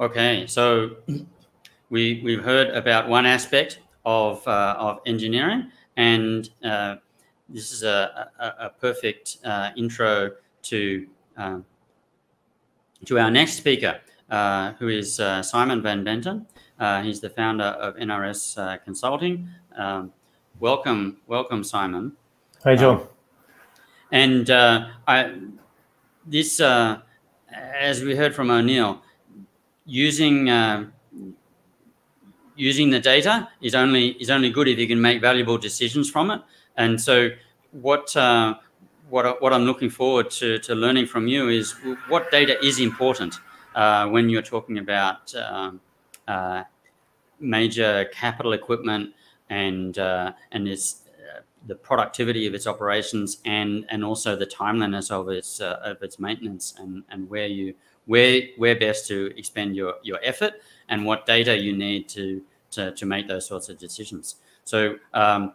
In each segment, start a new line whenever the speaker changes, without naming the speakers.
Okay, so we we've heard about one aspect of uh, of engineering, and uh, this is a a, a perfect uh, intro to um, to our next speaker, uh, who is uh, Simon Van Benten. Uh, he's the founder of NRS Consulting. Um, welcome, welcome, Simon.
Hi, John.
Um, and I this as we heard from O'Neill, using uh, using the data is only is only good if you can make valuable decisions from it. And so, what uh, what what I'm looking forward to to learning from you is what data is important uh, when you're talking about um, uh, major capital equipment and uh, and its uh, the productivity of its operations and and also the timeliness of its of its maintenance and and where you where where best to expend your your effort and what data you need to to, to make those sorts of decisions. So um,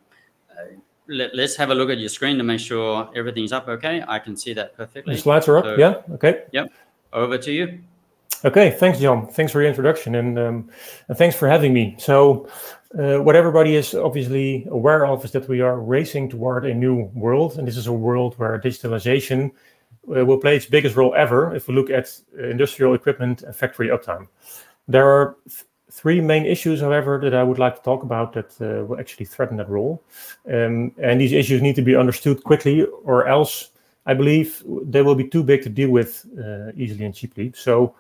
uh, let, us have a look at your screen to make sure everything's up okay. I can see that perfectly.
The slides are up, so, yeah, okay.
Yep, over to you.
Okay, thanks, John. Thanks for your introduction and, um, and thanks for having me. So, uh, what everybody is obviously aware of is that we are racing toward a new world, and this is a world where digitalization will play its biggest role ever if we look at uh, industrial equipment and factory uptime. There are th three main issues, however, that I would like to talk about that uh, will actually threaten that role. Um, and these issues need to be understood quickly, or else I believe they will be too big to deal with uh, easily and cheaply. So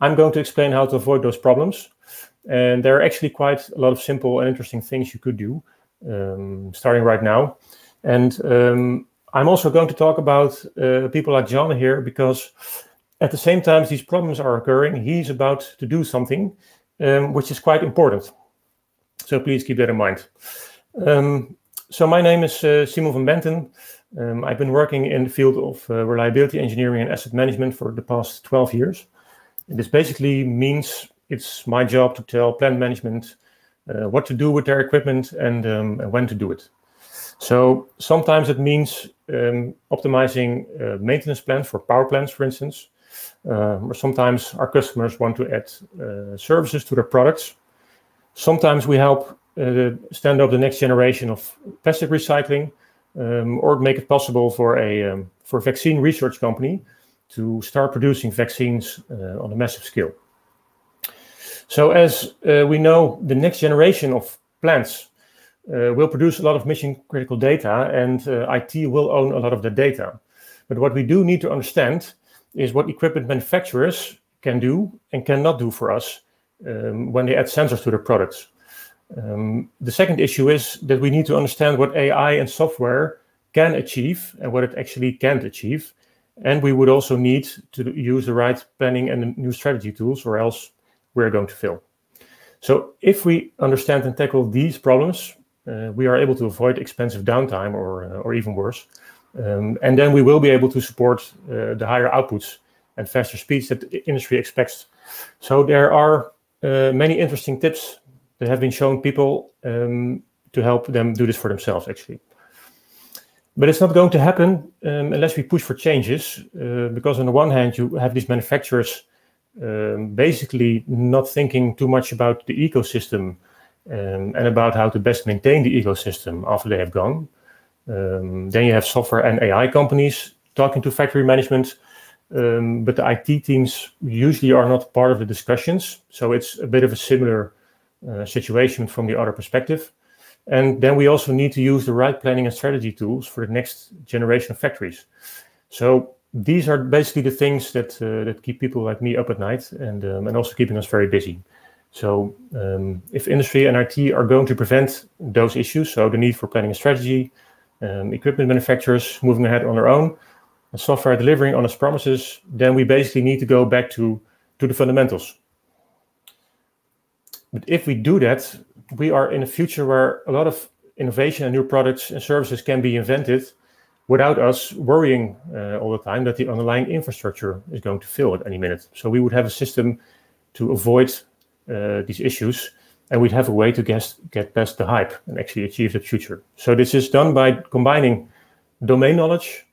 I'm going to explain how to avoid those problems. And there are actually quite a lot of simple and interesting things you could do, um, starting right now. And um, I'm also going to talk about uh, people like John here because at the same time these problems are occurring, he's about to do something um, which is quite important. So please keep that in mind. Um, so my name is uh, Simon van Benten. Um, I've been working in the field of uh, reliability engineering and asset management for the past 12 years. And this basically means it's my job to tell plant management uh, what to do with their equipment and, um, and when to do it. So sometimes it means um, optimizing uh, maintenance plans for power plants, for instance. Uh, or sometimes our customers want to add uh, services to their products. Sometimes we help uh, stand up the next generation of plastic recycling, um, or make it possible for a um, for a vaccine research company to start producing vaccines uh, on a massive scale. So as uh, we know, the next generation of plants will produce a lot of mission critical data and uh, IT will own a lot of the data. But what we do need to understand is what equipment manufacturers can do and cannot do for us um, when they add sensors to their products. Um, the second issue is that we need to understand what AI and software can achieve and what it actually can't achieve. And we would also need to use the right planning and new strategy tools, or else we're going to fail. So, if we understand and tackle these problems, uh, we are able to avoid expensive downtime or, uh, or even worse. Um, and then we will be able to support uh, the higher outputs and faster speeds that the industry expects. So there are many interesting tips that have been shown people um, to help them do this for themselves, actually. But it's not going to happen um, unless we push for changes, uh, because on the one hand, you have these manufacturers um, basically not thinking too much about the ecosystem um, and about how to best maintain the ecosystem after they have gone. Um, then you have software and AI companies talking to factory management, um, but the IT teams usually are not part of the discussions. So it's a bit of a similar uh, situation from the other perspective. And then we also need to use the right planning and strategy tools for the next generation of factories. So these are basically the things that uh, that keep people like me up at night and um, and also keeping us very busy. So um, if industry and IT are going to prevent those issues, so the need for planning a strategy, um, equipment manufacturers moving ahead on their own, and software delivering on its promises, then we basically need to go back to, to the fundamentals. But if we do that, we are in a future where a lot of innovation and new products and services can be invented without us worrying uh, all the time that the underlying infrastructure is going to fail at any minute. So we would have a system to avoid these issues, and we'd have a way to guess, get past the hype and actually achieve the future. So this is done by combining domain knowledge,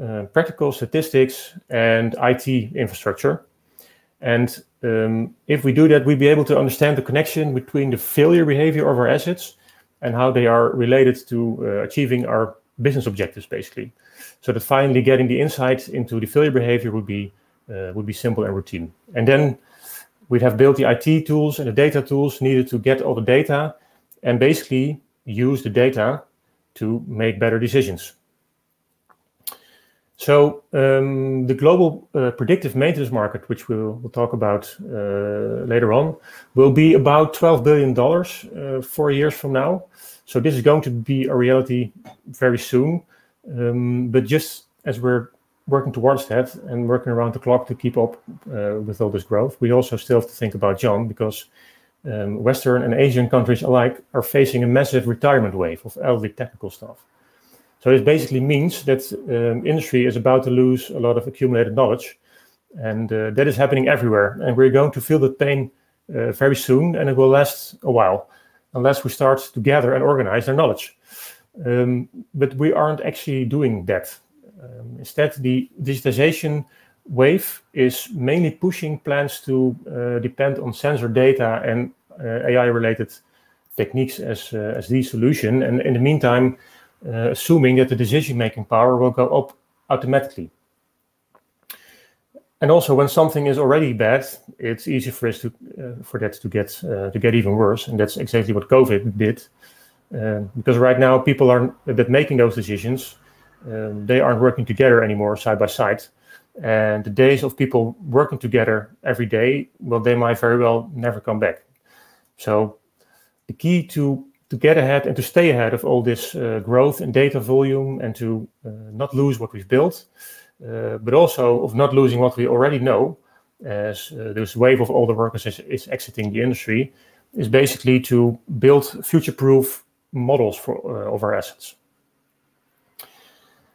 uh, practical statistics, and IT infrastructure. And um, if we do that, we'll be able to understand the connection between the failure behavior of our assets and how they are related to uh, achieving our business objectives, basically. So that finally getting the insight into the failure behavior would be uh, would be simple and routine. And then we'd have built the IT tools and the data tools needed to get all the data and basically use the data to make better decisions. So um, the global uh, predictive maintenance market, which we'll, we'll talk about uh, later on, will be about $12 billion uh, four years from now. So this is going to be a reality very soon. Um, but just as we're working towards that and working around the clock to keep up uh, with all this growth, we also still have to think about John because um, Western and Asian countries alike are facing a massive retirement wave of elderly technical staff. So it basically means that um, industry is about to lose a lot of accumulated knowledge, and uh, that is happening everywhere. And we're going to feel the pain uh, very soon, and it will last a while, unless we start to gather and organize our knowledge. Um, but we aren't actually doing that. Um, instead, the digitization wave is mainly pushing plants to uh, depend on sensor data and uh, AI-related techniques as uh, as the solution. And in the meantime, uh, assuming that the decision-making power will go up automatically. And also, when something is already bad, it's easy for us to uh, for that to get uh, to get even worse, and that's exactly what COVID did. Because right now, people are that making those decisions, um, they aren't working together anymore side by side, and the days of people working together every day, well, they might very well never come back. So, the key to to get ahead and to stay ahead of all this uh, growth in data volume and to uh, not lose what we've built, uh, but also of not losing what we already know as uh, this wave of older workers is, is, exiting the industry, is basically to build future-proof models for uh, of our assets.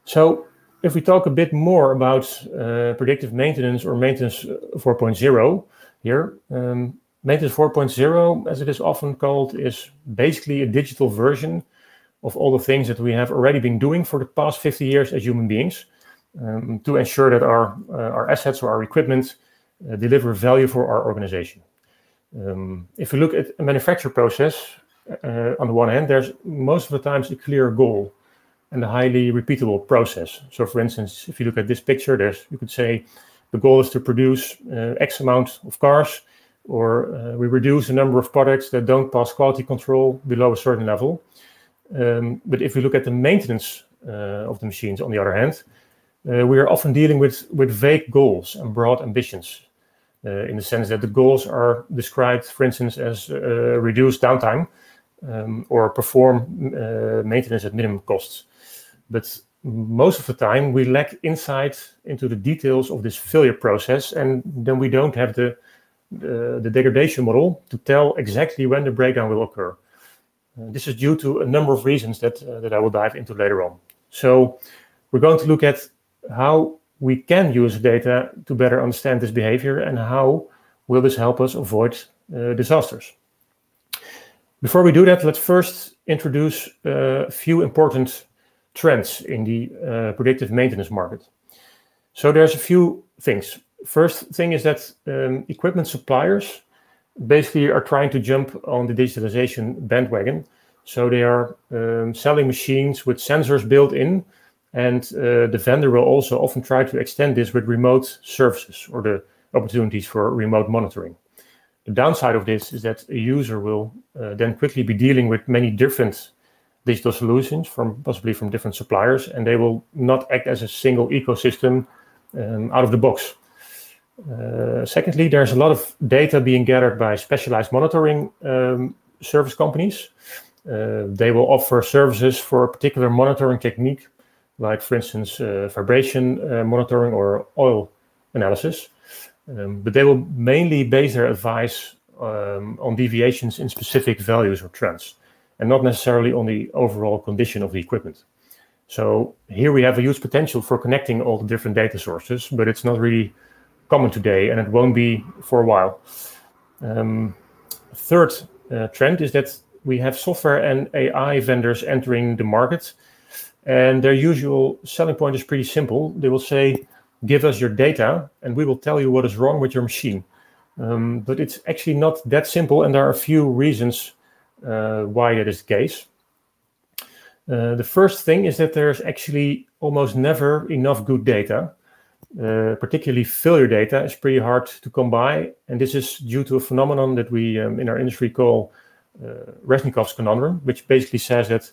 So if we talk a bit more about uh, predictive maintenance or maintenance 4.0 here, um, Maintenance 4.0, as it is often called, is basically a digital version of all the things that we have already been doing for the past 50 years as human beings um, to ensure that our, uh, our assets or our equipment uh, deliver value for our organization. Um, if you look at a manufacture process, uh, on the one hand, there's most of the times a clear goal and a highly repeatable process. So, for instance, if you look at this picture, there's you could say the goal is to produce uh, X amount of cars or uh, we reduce the number of products that don't pass quality control below a certain level. Um, but if we look at the maintenance uh, of the machines, on the other hand, uh, we are often dealing with, with vague goals and broad ambitions. Uh, in the sense that the goals are described, for instance, as uh, reduce downtime um, or perform maintenance at minimum costs. But most of the time, we lack insight into the details of this failure process, and then we don't have the the, the degradation model to tell exactly when the breakdown will occur. Uh, this is due to a number of reasons that, uh, that I will dive into later on. So we're going to look at how we can use data to better understand this behavior and how will this help us avoid uh, disasters. Before we do that, let's first introduce uh, a few important trends in the uh, predictive maintenance market. So there's a few things first thing is that um, equipment suppliers basically are trying to jump on the digitalization bandwagon. So they are um, selling machines with sensors built in, and uh, the vendor will also often try to extend this with remote services or the opportunities for remote monitoring. The downside of this is that a user will uh, then quickly be dealing with many different digital solutions from possibly from different suppliers, and they will not act as a single ecosystem um, out of the box. Uh, secondly, there's a lot of data being gathered by specialized monitoring um, service companies. Uh, they will offer services for a particular monitoring technique, like, for instance, uh, vibration uh, monitoring or oil analysis. Um, but they will mainly base their advice um, on deviations in specific values or trends, and not necessarily on the overall condition of the equipment. So here we have a huge potential for connecting all the different data sources, but it's not really common today, and it won't be for a while. Um, third uh, trend is that we have software and AI vendors entering the market, and their usual selling point is pretty simple. They will say, "Give us your data, and we will tell you what is wrong with your machine." Um, but it's actually not that simple, and there are a few reasons why that is the case. Uh, the first thing is that there's actually almost never enough good data. Uh, particularly failure data is pretty hard to come by, and this is due to a phenomenon that we um, in our industry call uh, Resnikoff's conundrum, which basically says that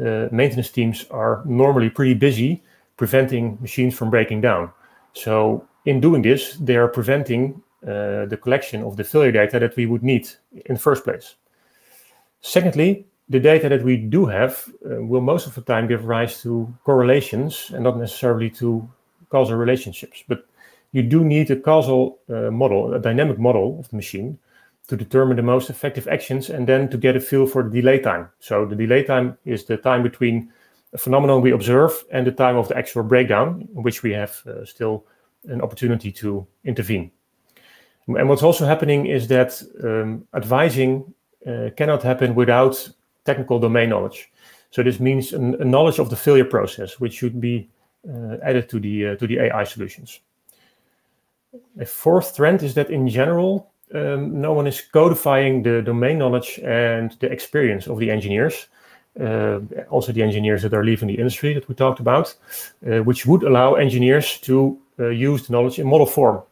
uh, maintenance teams are normally pretty busy preventing machines from breaking down. So in doing this, they are preventing uh, the collection of the failure data that we would need in the first place. Secondly, the data that we do have uh, will most of the time give rise to correlations and not necessarily to causal relationships. But you do need a causal uh, model, a dynamic model of the machine to determine the most effective actions and then to get a feel for the delay time. So the delay time is the time between a phenomenon we observe and the time of the actual breakdown, in which we have uh, still an opportunity to intervene. And what's also happening is that um, advising cannot happen without technical domain knowledge. So this means a, a knowledge of the failure process, which should be uh, added to the uh, to the AI solutions. A fourth trend is that in general, um, no one is codifying the domain knowledge and the experience of the engineers, uh, also the engineers that are leaving the industry that we talked about, uh, which would allow engineers to uh, use the knowledge in model form.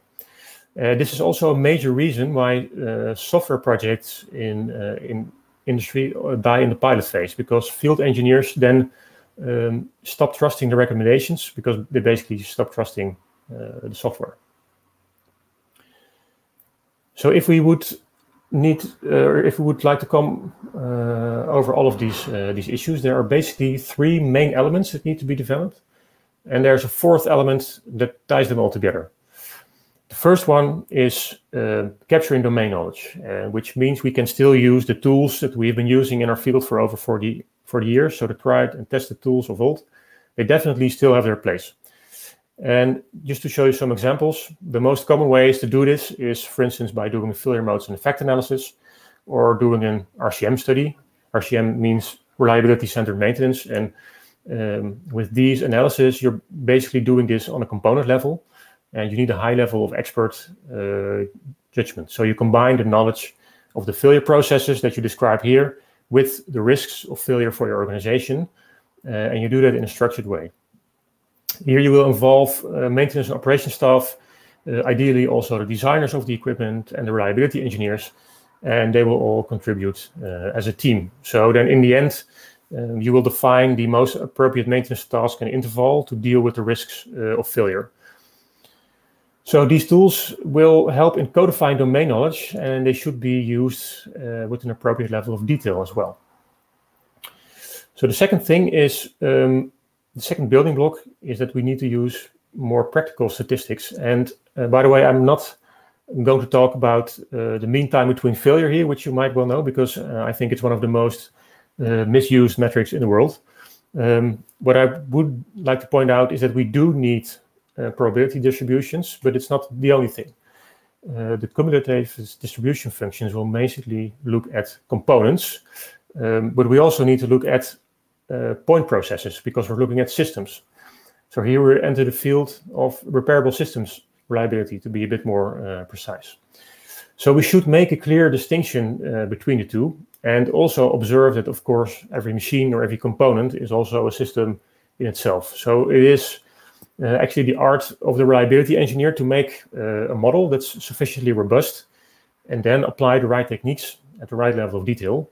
Uh, this is also a major reason why uh, software projects in uh, in industry die in the pilot phase because field engineers then um, stop trusting the recommendations because they basically stop trusting the software. So if we would need, uh, if we would like to come uh, over all of these uh, these issues, there are basically three main elements that need to be developed, and there's a fourth element that ties them all together. The first one is uh, capturing domain knowledge, uh, which means we can still use the tools that we've been using in our field for over 40, 40 years. So the tried and tested tools of old, they definitely still have their place. And just to show you some examples, the most common ways to do this is, for instance, by doing failure modes and effect analysis or doing an RCM study. RCM means reliability centered maintenance. And um, with these analysis, you're basically doing this on a component level and you need a high level of expert uh, judgment. So you combine the knowledge of the failure processes that you describe here with the risks of failure for your organization, uh, and you do that in a structured way. Here you will involve uh, maintenance and operation staff, uh, ideally also the designers of the equipment and the reliability engineers, and they will all contribute uh, as a team. So then in the end, um, you will define the most appropriate maintenance task and interval to deal with the risks uh, of failure. So these tools will help in codifying domain knowledge, and they should be used uh, with an appropriate level of detail as well. So the second thing is um, the second building block is that we need to use more practical statistics. And uh, by the way, I'm not going to talk about uh, the mean time between failure here, which you might well know, because uh, I think it's one of the most uh, misused metrics in the world. Um, what I would like to point out is that we do need probability distributions, but it's not the only thing. Uh, the cumulative distribution functions will basically look at components, um, but we also need to look at uh, point processes because we're looking at systems. So here we enter the field of repairable systems reliability to be a bit more uh, precise. So we should make a clear distinction uh, between the two and also observe that, of course, every machine or every component is also a system in itself. So it is uh, actually the art of the reliability engineer to make uh, a model that's sufficiently robust and then apply the right techniques at the right level of detail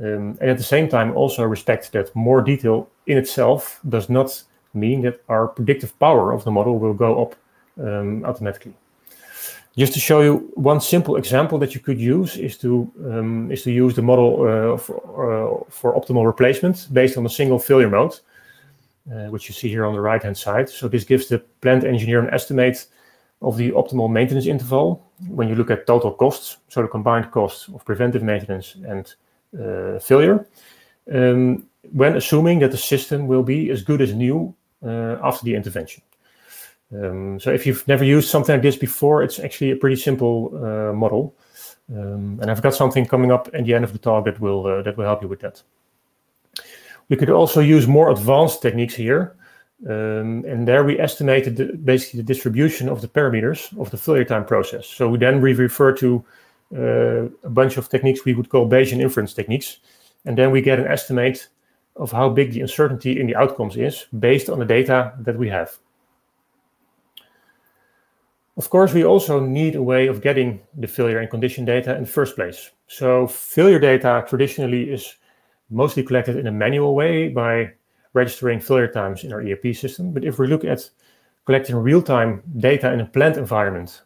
um, and at the same time, also respect that more detail in itself does not mean that our predictive power of the model will go up um, automatically. Just to show you one simple example that you could use is to um, is to use the model uh, for, uh, for optimal replacement based on a single failure mode, which you see here on the right hand side. So this gives the plant engineer an estimate of the optimal maintenance interval when you look at total costs, so the combined cost of preventive maintenance and uh, failure um, when assuming that the system will be as good as new uh, after the intervention. Um, so if you've never used something like this before, it's actually a pretty simple uh, model. Um, and I've got something coming up at the end of the talk that will uh, that will help you with that. We could also use more advanced techniques here. Um, and there we estimated the, basically the distribution of the parameters of the failure time process. So we then we refer to uh, a bunch of techniques we would call Bayesian inference techniques. And then we get an estimate of how big the uncertainty in the outcomes is based on the data that we have. Of course, we also need a way of getting the failure and condition data in the first place. So failure data traditionally is mostly collected in a manual way by registering failure times in our ERP system. But if we look at collecting real-time data in a plant environment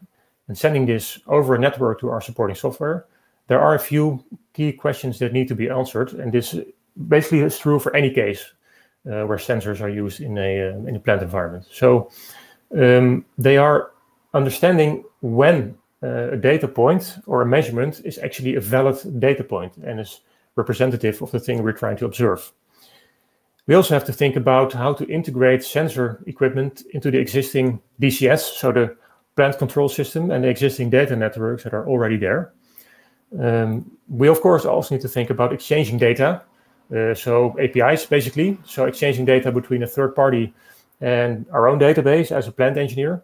and sending this over a network to our supporting software, there are a few key questions that need to be answered. And this basically is true for any case uh, where sensors are used in a, uh, in a plant environment. So um, they are understanding when uh, a data point or a measurement is actually a valid data point and is representative of the thing we're trying to observe. We also have to think about how to integrate sensor equipment into the existing DCS, so the plant control system and the existing data networks that are already there. Um, we, of course, also need to think about exchanging data, uh, so APIs basically, so exchanging data between a third party and our own database as a plant engineer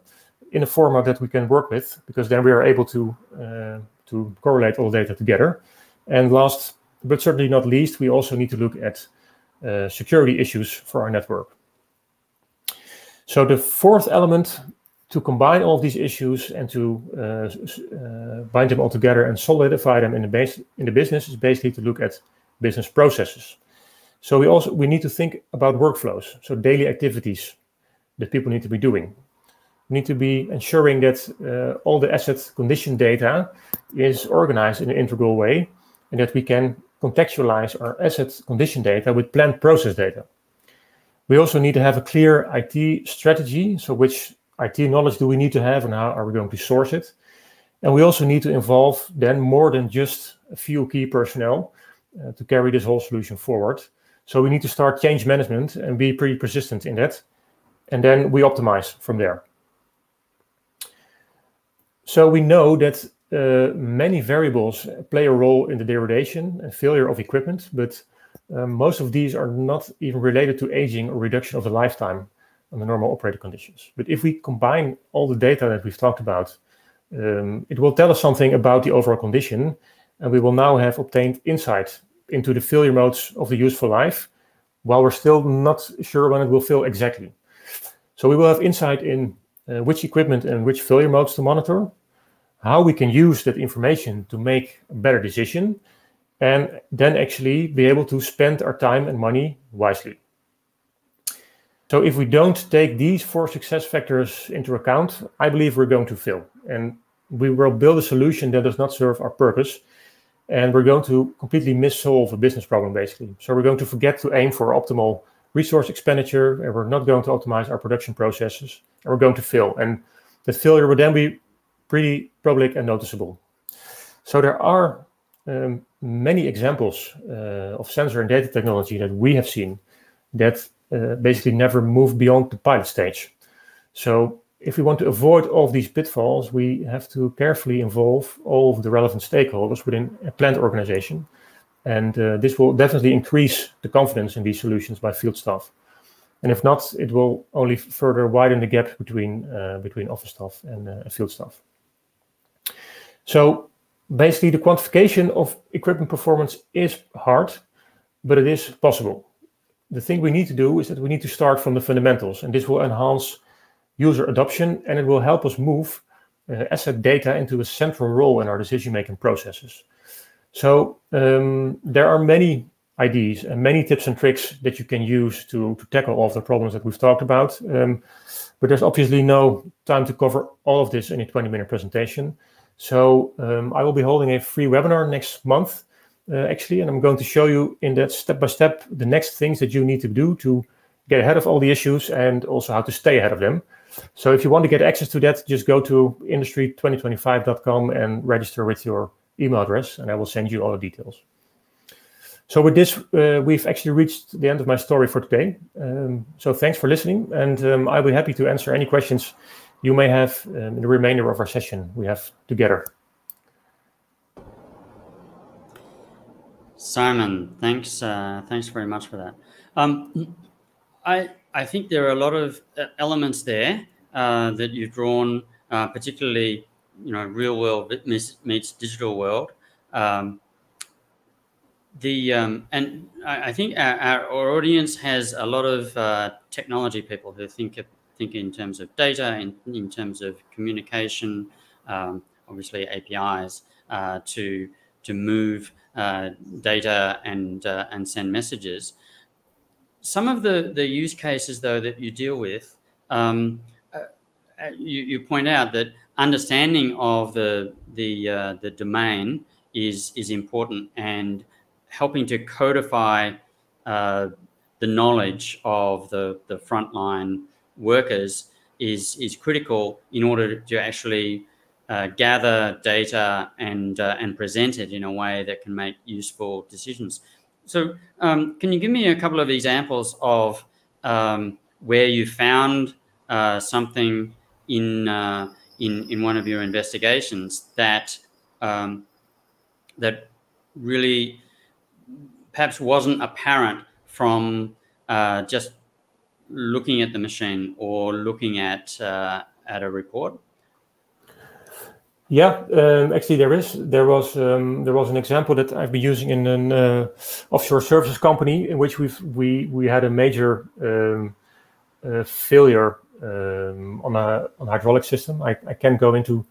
in a format that we can work with, because then we are able to uh, to correlate all data together. And last but certainly not least, we also need to look at uh, security issues for our network. So the fourth element to combine all of these issues and to uh, uh, bind them all together and solidify them in the base in the business is basically to look at business processes. So we also we need to think about workflows, so daily activities that people need to be doing. We need to be ensuring that uh, all the asset condition data is organized in an integral way and that we can contextualize our asset condition data with plant process data. We also need to have a clear IT strategy. So which IT knowledge do we need to have and how are we going to source it? And we also need to involve then more than just a few key personnel uh, to carry this whole solution forward. So we need to start change management and be pretty persistent in that. And then we optimize from there. So we know that uh, many variables play a role in the degradation and failure of equipment, but um, most of these are not even related to aging or reduction of the lifetime under normal operating conditions. But if we combine all the data that we've talked about, um, it will tell us something about the overall condition, and we will now have obtained insight into the failure modes of the useful life, while we're still not sure when it will fail exactly. So we will have insight in uh, which equipment and which failure modes to monitor, how we can use that information to make a better decision, and then actually be able to spend our time and money wisely. So if we don't take these four success factors into account, I believe we're going to fail. And we will build a solution that does not serve our purpose. And we're going to completely missolve a business problem, basically. So we're going to forget to aim for optimal resource expenditure, and we're not going to optimize our production processes, and we're going to fail. And that failure will then be pretty public and noticeable. So there are um, many examples uh, of sensor and data technology that we have seen that uh, basically never move beyond the pilot stage. So if we want to avoid all of these pitfalls, we have to carefully involve all of the relevant stakeholders within a plant organization. And uh, this will definitely increase the confidence in these solutions by field staff. And if not, it will only further widen the gap between, uh, between office staff and uh, field staff. So basically the quantification of equipment performance is hard, but it is possible. The thing we need to do is that we need to start from the fundamentals, and this will enhance user adoption and it will help us move uh, asset data into a central role in our decision-making processes. So um, there are many ideas and many tips and tricks that you can use to, to tackle all of the problems that we've talked about. Um, but there's obviously no time to cover all of this in a 20-minute presentation. So um, I will be holding a free webinar next month, uh, actually, and I'm going to show you in that step by step the next things that you need to do to get ahead of all the issues and also how to stay ahead of them. So if you want to get access to that, just go to industry2025.com and register with your email address, and I will send you all the details. So with this, uh, we've actually reached the end of my story for today. Um, so thanks for listening, and um, I'll be happy to answer any questions you may have um, in the remainder of our session we have together.
Simon, thanks, uh, thanks very much for that. Um, I I think there are a lot of uh, elements there uh, that you've drawn, uh, particularly you know real world meets digital world. Um, the um, and I, I think our, our, audience has a lot of uh, technology people who think think in terms of data, in, in terms of communication, um, obviously APIs uh, to to move uh, data and uh, and send messages. Some of the the use cases though that you deal with, um, uh, uh, you, you point out that understanding of the the uh, the domain is is important and helping to codify the knowledge of the the frontline workers is is critical in order to actually uh, gather data and uh, and present it in a way that can make useful decisions. So, um, can you give me a couple of examples of um, where you found uh, something in uh, in in one of your investigations that um, that really perhaps wasn't apparent from uh, just looking at the machine or looking at uh, at a report?
Yeah, um, actually there is. There was um, there was an example that I've been using in an uh, offshore services company in which we've we we had a major um, uh, failure um, on a on a hydraulic system. I, I can't go into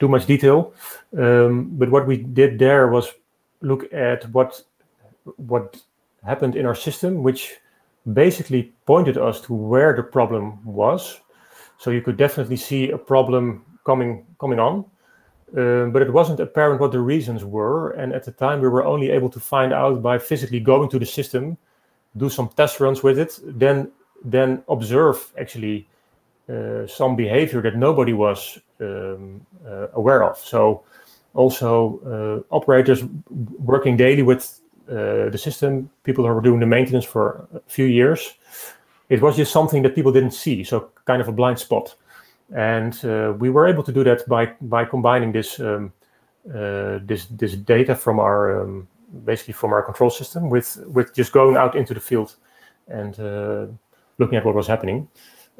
too much detail, um, but what we did there was look at what what happened in our system, which basically pointed us to where the problem was. So you could definitely see a problem coming coming on um, but it wasn't apparent what the reasons were. And at the time, we were only able to find out by physically going to the system, do some test runs with it, then then observe actually uh, some behavior that nobody was um, uh, aware of. So also uh, operators working daily with uh, the system, people who were doing the maintenance for a few years, it was just something that people didn't see. So kind of a blind spot and uh, we were able to do that by by combining this um, uh, this this data from our um, basically from our control system with with just going out into the field and uh, looking at what was happening.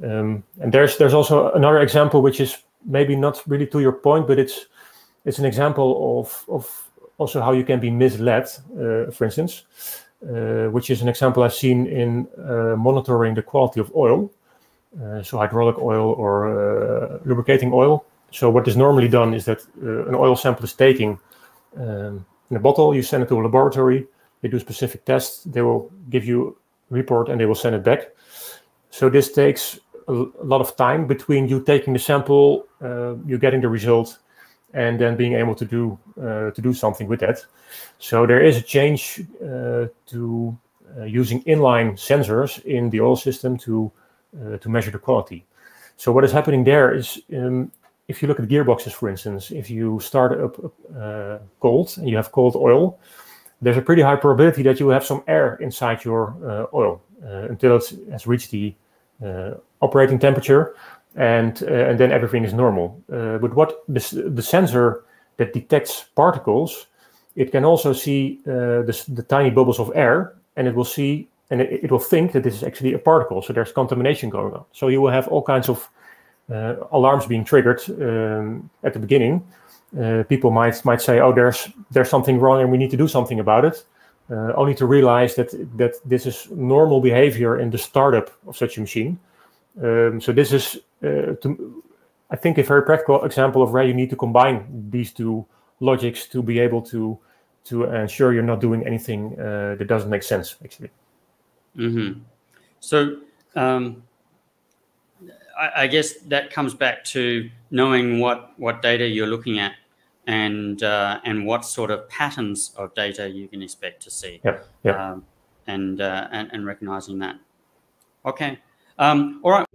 Um, and there's there's also another example which is maybe not really to your point, but it's it's an example of of also how you can be misled, uh, for instance, uh, which is an example I've seen in uh, monitoring the quality of oil. Uh, so hydraulic oil or uh, lubricating oil. So what is normally done is that uh, an oil sample is taken um, in a bottle, you send it to a laboratory, they do specific tests, they will give you a report and they will send it back. So this takes a, lot of time between you taking the sample, you getting the result, and then being able to do uh, to do something with that. So there is a change uh, to using inline sensors in the oil system to uh, to measure the quality. So what is happening there is, um, if you look at gearboxes, for instance, if you start up uh, cold and you have cold oil, there's a pretty high probability that you have some air inside your uh, oil until it has reached the operating temperature, and and then everything is normal. but what this, the sensor that detects particles, it can also see uh, the, the, tiny bubbles of air, and it will see and it, it, will think that this is actually a particle. So there's contamination going on. So you will have all kinds of uh, alarms being triggered um, at the beginning. Uh, people might might say, "Oh, there's there's something wrong, and we need to do something about it." Uh, only to realize that that this is normal behavior in the startup of such a machine. Um, so this is, uh, to, I think, a very practical example of where you need to combine these two logics to be able to to ensure you're not doing anything uh, that doesn't make sense, actually.
Mm-hmm. So um, I, I, guess that comes back to knowing what, what data you're looking at and uh, and what sort of patterns of data you can expect to see.
Yep. Yep. Um,
and, uh, and and recognizing that. Okay. Um, all right.